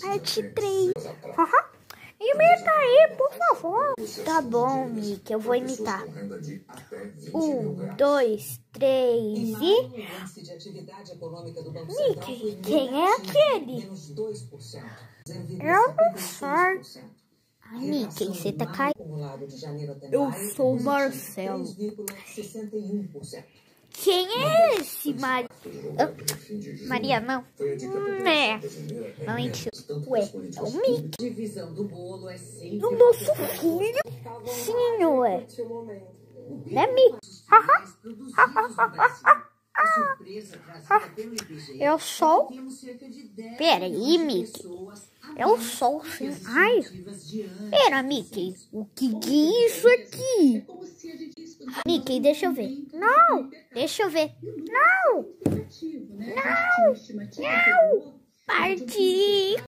Parte 3. Haha. Imita aí, por favor. Tá bom, Mickey, eu vou imitar. Um, dois, três e. Mickey, quem é aquele? Eu não sei. Ai, Mickey, você tá caindo. Eu sou o Marcelo. Quem é esse, Maria? Oh, Maria, não. Hum, é. Não, mentira. Ué, é o Mickey. Divisão do bolo é sempre O nosso filho? Sim, ué. Né, Mickey? Haha. surpresa trazida pelo IBGE. Eu sou. Temos cerca de 10 Pera aí, milhões de Mickey. pessoas Eu sou sim. Ai, pera, Mickey. O que que é isso aqui? Mickey, deixa eu ver. Não, deixa eu ver. Não, não, não. Parte